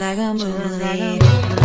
like a movie.